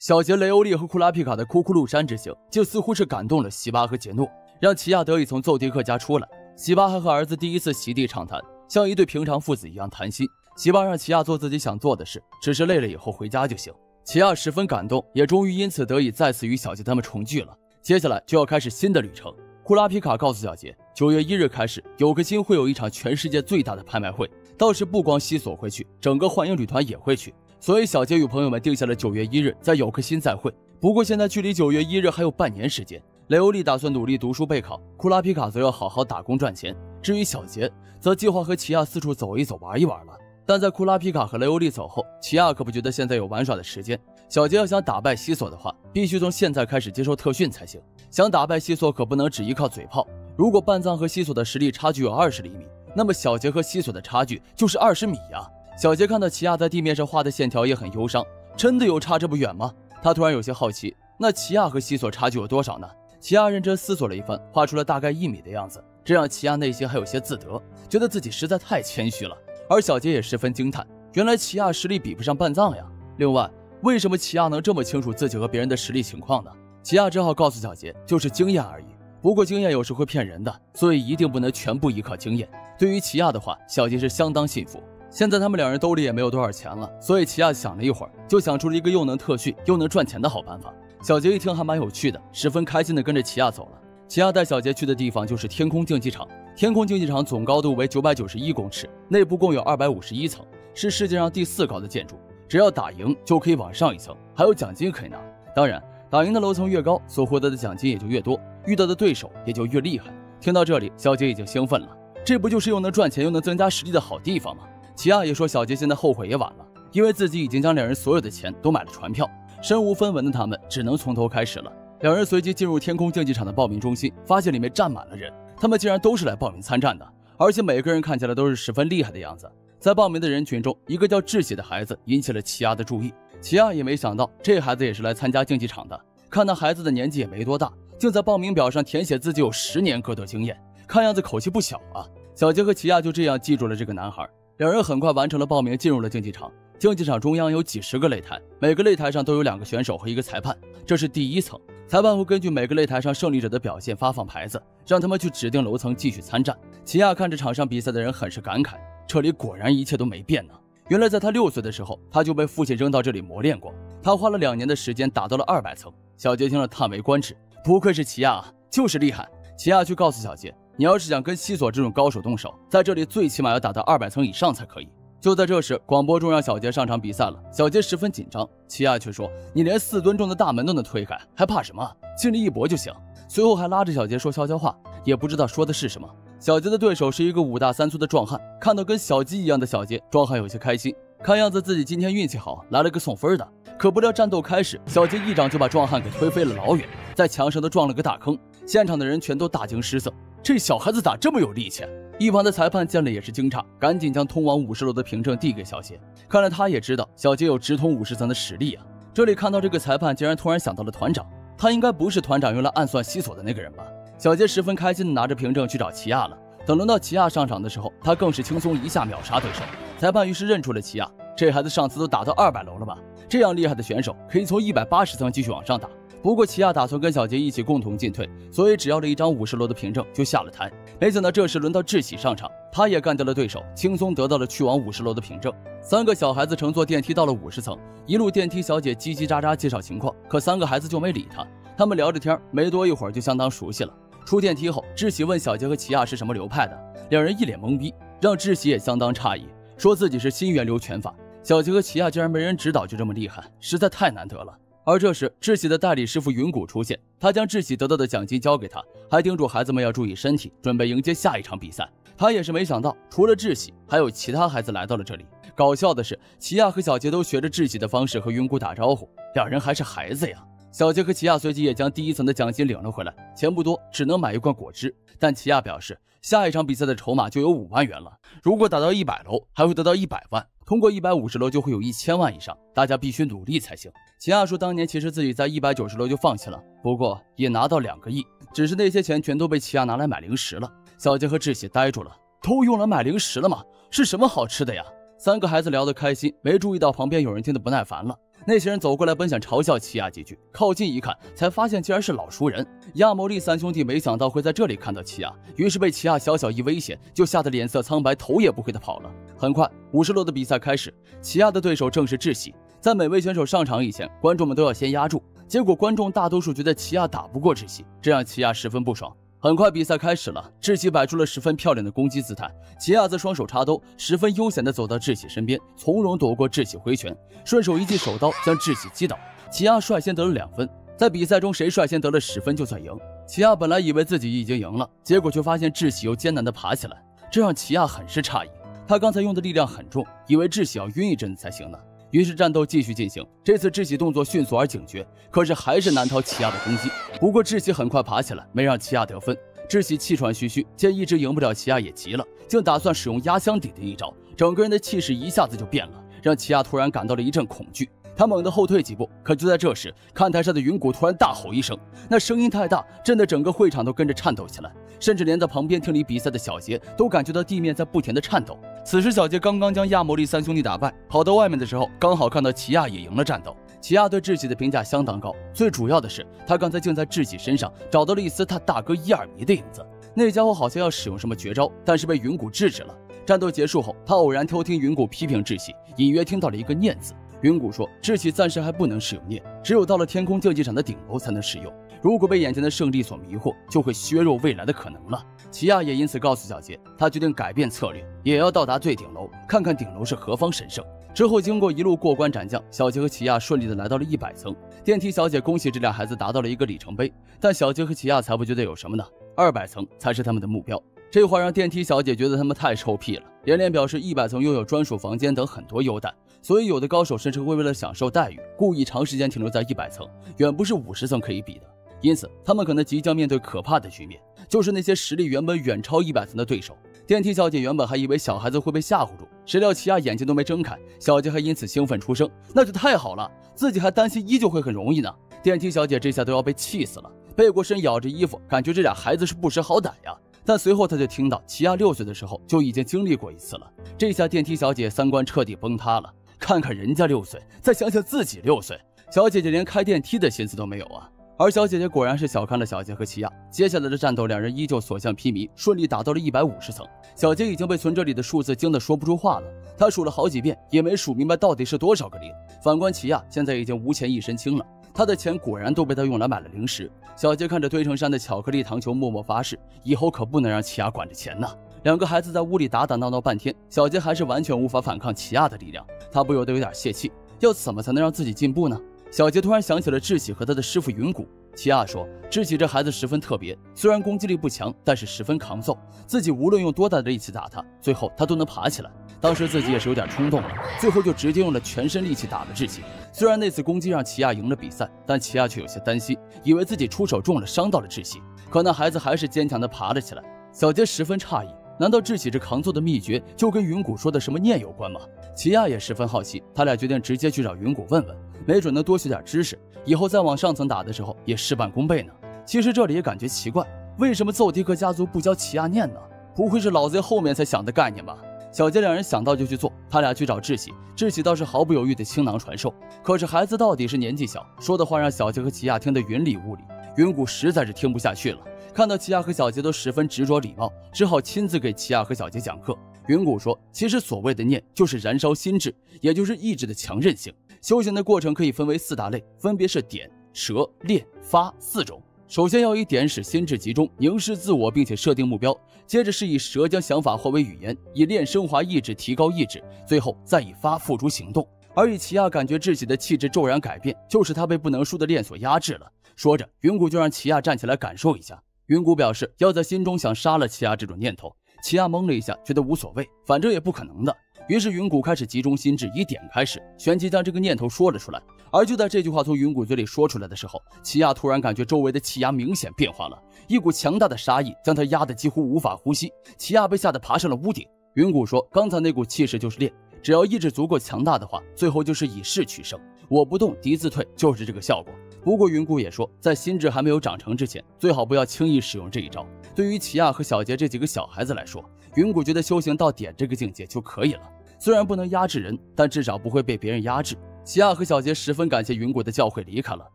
小杰、雷欧利和库拉皮卡的库库鲁山之行，就似乎是感动了西巴和杰诺，让齐亚得以从奏迪克家出来。西巴还和儿子第一次席地畅谈，像一对平常父子一样谈心。西巴让齐亚做自己想做的事，只是累了以后回家就行。齐亚十分感动，也终于因此得以再次与小杰他们重聚了。接下来就要开始新的旅程。库拉皮卡告诉小杰，九月一日开始，有个星会有一场全世界最大的拍卖会，到时不光西索会去，整个幻影旅团也会去。所以小杰与朋友们定下了九月一日在有克星再会。不过现在距离九月一日还有半年时间，雷欧利打算努力读书备考，库拉皮卡则要好好打工赚钱。至于小杰，则计划和奇亚四处走一走、玩一玩了。但在库拉皮卡和雷欧利走后，奇亚可不觉得现在有玩耍的时间。小杰要想打败西索的话，必须从现在开始接受特训才行。想打败西索，可不能只依靠嘴炮。如果半藏和西索的实力差距有二十厘米，那么小杰和西索的差距就是二十米呀。小杰看到齐亚在地面上画的线条也很忧伤，真的有差这么远吗？他突然有些好奇，那齐亚和西索差距有多少呢？齐亚认真思索了一番，画出了大概一米的样子。这让齐亚内心还有些自得，觉得自己实在太谦虚了。而小杰也十分惊叹，原来齐亚实力比不上半藏呀。另外，为什么齐亚能这么清楚自己和别人的实力情况呢？齐亚只好告诉小杰，就是经验而已。不过经验有时会骗人的，所以一定不能全部依靠经验。对于齐亚的话，小杰是相当信服。现在他们两人兜里也没有多少钱了，所以齐亚想了一会儿，就想出了一个又能特训又能赚钱的好办法。小杰一听还蛮有趣的，十分开心的跟着齐亚走了。齐亚带小杰去的地方就是天空竞技场。天空竞技场总高度为九百九十一公尺，内部共有二百五十一层，是世界上第四高的建筑。只要打赢就可以往上一层，还有奖金可以拿。当然，打赢的楼层越高，所获得的奖金也就越多，遇到的对手也就越厉害。听到这里，小杰已经兴奋了，这不就是又能赚钱又能增加实力的好地方吗？齐亚也说，小杰现在后悔也晚了，因为自己已经将两人所有的钱都买了船票，身无分文的他们只能从头开始了。两人随即进入天空竞技场的报名中心，发现里面站满了人。他们竟然都是来报名参战的，而且每个人看起来都是十分厉害的样子。在报名的人群中，一个叫智喜的孩子引起了齐亚的注意。齐亚也没想到，这孩子也是来参加竞技场的。看那孩子的年纪也没多大，竟在报名表上填写自己有十年格斗经验，看样子口气不小啊。小杰和齐亚就这样记住了这个男孩。两人很快完成了报名，进入了竞技场。竞技场中央有几十个擂台，每个擂台上都有两个选手和一个裁判。这是第一层，裁判会根据每个擂台上胜利者的表现发放牌子，让他们去指定楼层继续参战。齐亚看着场上比赛的人，很是感慨，这里果然一切都没变呢。原来在他六岁的时候，他就被父亲扔到这里磨练过，他花了两年的时间打到了二百层。小杰听了叹为观止，不愧是齐亚啊，就是厉害。齐亚去告诉小杰，你要是想跟西索这种高手动手，在这里最起码要打到二百层以上才可以。就在这时，广播中让小杰上场比赛了。小杰十分紧张，齐亚却说：“你连四吨重的大门都能推开，还怕什么？尽力一搏就行。”随后还拉着小杰说悄悄话，也不知道说的是什么。小杰的对手是一个五大三粗的壮汉，看到跟小鸡一样的小杰，壮汉有些开心，看样子自己今天运气好，来了个送分的。可不料战斗开始，小杰一掌就把壮汉给推飞了老远，在墙上都撞了个大坑。现场的人全都大惊失色，这小孩子咋这么有力气？一旁的裁判见了也是惊诧，赶紧将通往五十楼的凭证递给小杰。看来他也知道小杰有直通五十层的实力啊。这里看到这个裁判，竟然突然想到了团长，他应该不是团长用来暗算西索的那个人吧？小杰十分开心的拿着凭证去找齐亚了。等轮到齐亚上场的时候，他更是轻松一下秒杀对手。裁判于是认出了齐亚，这孩子上次都打到二百楼了吧？这样厉害的选手可以从一百八十层继续往上打。不过齐亚打算跟小杰一起共同进退，所以只要了一张五十楼的凭证就下了台。没想到这时轮到智喜上场，他也干掉了对手，轻松得到了去往五十楼的凭证。三个小孩子乘坐电梯到了五十层，一路电梯小姐叽叽喳喳介绍情况，可三个孩子就没理他。他们聊着天，没多一会儿就相当熟悉了。出电梯后，智喜问小杰和齐亚是什么流派的，两人一脸懵逼，让智喜也相当诧异，说自己是新源流拳法。小杰和齐亚竟然没人指导就这么厉害，实在太难得了。而这时，智喜的代理师傅云谷出现，他将智喜得到的奖金交给他，还叮嘱孩子们要注意身体，准备迎接下一场比赛。他也是没想到，除了智喜，还有其他孩子来到了这里。搞笑的是，齐亚和小杰都学着智喜的方式和云谷打招呼，两人还是孩子呀。小杰和齐亚随即也将第一层的奖金领了回来，钱不多，只能买一罐果汁。但齐亚表示，下一场比赛的筹码就有五万元了，如果打到一百楼，还会得到一百万。通过一百五十楼就会有一千万以上，大家必须努力才行。齐亚说，当年其实自己在一百九十楼就放弃了，不过也拿到两个亿，只是那些钱全都被齐亚拿来买零食了。小杰和志喜呆住了，都用来买零食了吗？是什么好吃的呀？三个孩子聊得开心，没注意到旁边有人听得不耐烦了。那些人走过来，本想嘲笑奇亚几句，靠近一看，才发现竟然是老熟人。亚莫利三兄弟没想到会在这里看到奇亚，于是被奇亚小小一威胁，就吓得脸色苍白，头也不回的跑了。很快，五十楼的比赛开始，奇亚的对手正是智喜。在每位选手上场以前，观众们都要先压住。结果观众大多数觉得奇亚打不过智喜，这让奇亚十分不爽。很快比赛开始了，智喜摆出了十分漂亮的攻击姿态，奇亚则双手插兜，十分悠闲地走到智喜身边，从容躲过智喜挥拳，顺手一记手刀将智喜击倒。奇亚率先得了两分，在比赛中谁率先得了十分就算赢。奇亚本来以为自己已经赢了，结果却发现智喜又艰难地爬起来，这让奇亚很是诧异。他刚才用的力量很重，以为智喜要晕一阵子才行呢。于是战斗继续进行，这次智喜动作迅速而警觉，可是还是难逃奇亚的攻击。不过智喜很快爬起来，没让奇亚得分。智喜气喘吁吁，见一直赢不了奇亚也急了，竟打算使用压箱底的一招，整个人的气势一下子就变了，让奇亚突然感到了一阵恐惧。他猛地后退几步，可就在这时，看台上的云谷突然大吼一声，那声音太大，震得整个会场都跟着颤抖起来，甚至连在旁边听离比赛的小杰都感觉到地面在不停的颤抖。此时，小杰刚刚将亚魔力三兄弟打败，跑到外面的时候，刚好看到奇亚也赢了战斗。奇亚对智喜的评价相当高，最主要的是，他刚才竟在智喜身上找到了一丝他大哥伊尔迷的影子。那家伙好像要使用什么绝招，但是被云谷制止了。战斗结束后，他偶然偷听云谷批评智喜，隐约听到了一个念字。云谷说：“智喜暂时还不能使用念，只有到了天空竞技场的顶楼才能使用。如果被眼前的胜利所迷惑，就会削弱未来的可能了。”奇亚也因此告诉小杰，他决定改变策略，也要到达最顶楼，看看顶楼是何方神圣。之后，经过一路过关斩将，小杰和奇亚顺利的来到了一百层。电梯小姐恭喜这俩孩子达到了一个里程碑，但小杰和奇亚才不觉得有什么呢。二百层才是他们的目标。这话让电梯小姐觉得他们太臭屁了，连连表示一百层拥有专属房间等很多优待。所以，有的高手甚至会为了享受待遇，故意长时间停留在一百层，远不是五十层可以比的。因此，他们可能即将面对可怕的局面，就是那些实力原本远超一百层的对手。电梯小姐原本还以为小孩子会被吓唬住，谁料齐亚眼睛都没睁开，小杰还因此兴奋出声：“那就太好了！”自己还担心依旧会很容易呢。电梯小姐这下都要被气死了，背过身咬着衣服，感觉这俩孩子是不识好歹呀。但随后她就听到，齐亚六岁的时候就已经经历过一次了。这下电梯小姐三观彻底崩塌了。看看人家六岁，再想想自己六岁，小姐姐连开电梯的心思都没有啊！而小姐姐果然是小看了小杰和齐亚。接下来的战斗，两人依旧所向披靡，顺利打到了一百五十层。小杰已经被存折里的数字惊得说不出话了，他数了好几遍，也没数明白到底是多少个零。反观齐亚，现在已经无钱一身轻了，他的钱果然都被他用来买了零食。小杰看着堆成山的巧克力糖球，默默发誓，以后可不能让齐亚管着钱呢。两个孩子在屋里打打闹闹半天，小杰还是完全无法反抗齐亚的力量，他不由得有点泄气。要怎么才能让自己进步呢？小杰突然想起了智喜和他的师傅云谷。齐亚说，智喜这孩子十分特别，虽然攻击力不强，但是十分抗揍。自己无论用多大的力气打他，最后他都能爬起来。当时自己也是有点冲动了，最后就直接用了全身力气打了智喜。虽然那次攻击让齐亚赢了比赛，但齐亚却有些担心，以为自己出手重了，伤到了智喜。可那孩子还是坚强地爬了起来。小杰十分诧异。难道智喜这扛揍的秘诀就跟云谷说的什么念有关吗？齐亚也十分好奇，他俩决定直接去找云谷问问，没准能多学点知识，以后再往上层打的时候也事半功倍呢。其实这里也感觉奇怪，为什么奏迪克家族不教齐亚念呢？不会是老贼后面才想的概念吧？小杰两人想到就去做，他俩去找智喜，智喜倒是毫不犹豫的倾囊传授。可是孩子到底是年纪小，说的话让小杰和齐亚听得云里雾里，云谷实在是听不下去了。看到齐亚和小杰都十分执着礼貌，只好亲自给齐亚和小杰讲课。云谷说：“其实所谓的念，就是燃烧心智，也就是意志的强韧性。修行的过程可以分为四大类，分别是点、舌、练、发四种。首先要以点使心智集中，凝视自我，并且设定目标；接着是以舌将想法化为语言，以练升华意志，提高意志；最后再以发付诸行动。而以齐亚感觉自己的气质骤然改变，就是他被不能输的练所压制了。”说着，云谷就让齐亚站起来感受一下。云谷表示要在心中想杀了齐亚这种念头，齐亚懵了一下，觉得无所谓，反正也不可能的。于是云谷开始集中心智，以点开始，旋即将这个念头说了出来。而就在这句话从云谷嘴里说出来的时候，齐亚突然感觉周围的气压明显变化了，一股强大的杀意将他压得几乎无法呼吸。齐亚被吓得爬上了屋顶。云谷说：“刚才那股气势就是练，只要意志足够强大的话，最后就是以势取胜。我不动，敌自退，就是这个效果。”不过云谷也说，在心智还没有长成之前，最好不要轻易使用这一招。对于齐亚和小杰这几个小孩子来说，云谷觉得修行到点这个境界就可以了。虽然不能压制人，但至少不会被别人压制。齐亚和小杰十分感谢云谷的教诲，离开了。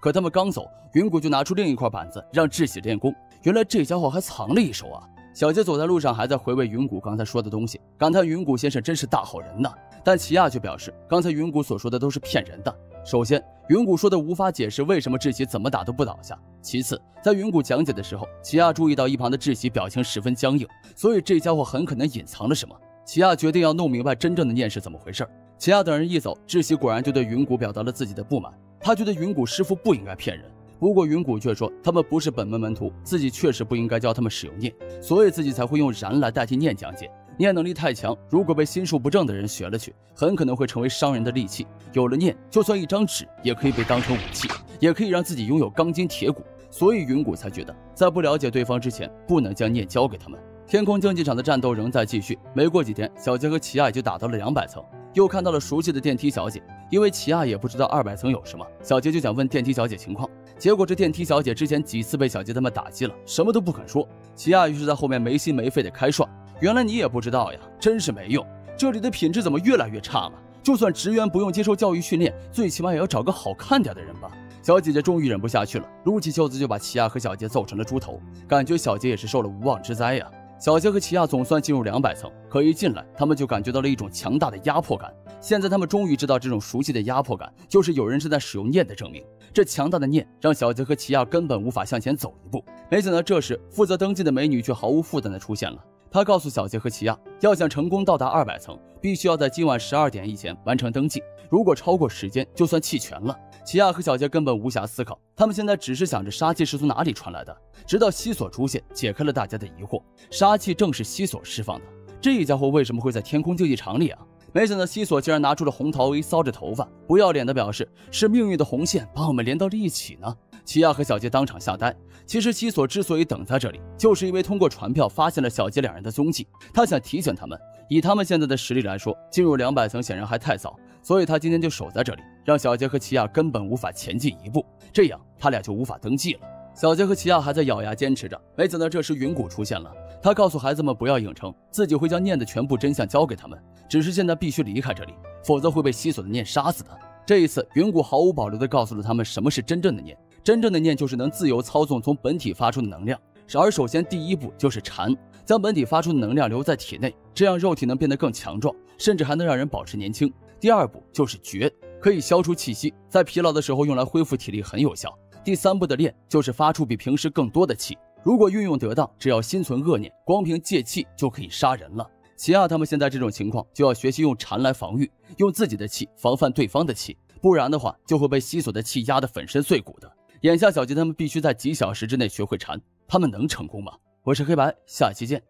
可他们刚走，云谷就拿出另一块板子让智喜练功。原来这家伙还藏了一手啊！小杰走在路上，还在回味云谷刚才说的东西，感叹云谷先生真是大好人呐。但齐亚却表示，刚才云谷所说的都是骗人的。首先，云谷说的无法解释为什么智喜怎么打都不倒下。其次，在云谷讲解的时候，齐亚注意到一旁的智喜表情十分僵硬，所以这家伙很可能隐藏了什么。齐亚决定要弄明白真正的念是怎么回事。齐亚等人一走，智喜果然就对云谷表达了自己的不满，他觉得云谷师傅不应该骗人。不过云谷却说他们不是本门门徒，自己确实不应该教他们使用念，所以自己才会用燃来代替念讲解。念能力太强，如果被心术不正的人学了去，很可能会成为伤人的利器。有了念，就算一张纸也可以被当成武器，也可以让自己拥有钢筋铁骨。所以云谷才觉得，在不了解对方之前，不能将念交给他们。天空竞技场的战斗仍在继续。没过几天，小杰和奇亚已经打到了两百层，又看到了熟悉的电梯小姐。因为奇亚也不知道二百层有什么，小杰就想问电梯小姐情况。结果这电梯小姐之前几次被小杰他们打击了，什么都不肯说。奇亚于是在后面没心没肺的开涮。原来你也不知道呀，真是没用！这里的品质怎么越来越差了？就算职员不用接受教育训练，最起码也要找个好看点的人吧。小姐姐终于忍不下去了，撸起袖子就把齐亚和小杰揍成了猪头，感觉小杰也是受了无妄之灾呀。小杰和齐亚总算进入两百层，可一进来，他们就感觉到了一种强大的压迫感。现在他们终于知道，这种熟悉的压迫感就是有人正在使用念的证明。这强大的念让小杰和齐亚根本无法向前走一步。没想到这时，负责登记的美女却毫无负担地出现了。他告诉小杰和齐亚，要想成功到达二百层，必须要在今晚十二点以前完成登记。如果超过时间，就算弃权了。齐亚和小杰根本无暇思考，他们现在只是想着杀气是从哪里传来的。直到西索出现，解开了大家的疑惑。杀气正是西索释放的，这家伙为什么会在天空竞技场里啊？没想到西索竟然拿出了红桃 A，搔着头发，不要脸的表示是命运的红线把我们连到了一起呢。齐亚和小杰当场吓呆。其实西索之所以等在这里，就是因为通过传票发现了小杰两人的踪迹。他想提醒他们，以他们现在的实力来说，进入两百层显然还太早，所以他今天就守在这里，让小杰和齐亚根本无法前进一步，这样他俩就无法登记了。小杰和齐亚还在咬牙坚持着，没想到这时云谷出现了。他告诉孩子们不要硬撑，自己会将念的全部真相交给他们，只是现在必须离开这里，否则会被西索的念杀死的。这一次，云谷毫无保留地告诉了他们什么是真正的念。真正的念就是能自由操纵从本体发出的能量，然而首先第一步就是禅，将本体发出的能量留在体内，这样肉体能变得更强壮，甚至还能让人保持年轻。第二步就是觉，可以消除气息，在疲劳的时候用来恢复体力很有效。第三步的练就是发出比平时更多的气，如果运用得当，只要心存恶念，光凭借气就可以杀人了。齐亚他们现在这种情况，就要学习用禅来防御，用自己的气防范对方的气，不然的话就会被西索的气压得粉身碎骨的。眼下，小杰他们必须在几小时之内学会禅，他们能成功吗？我是黑白，下期见。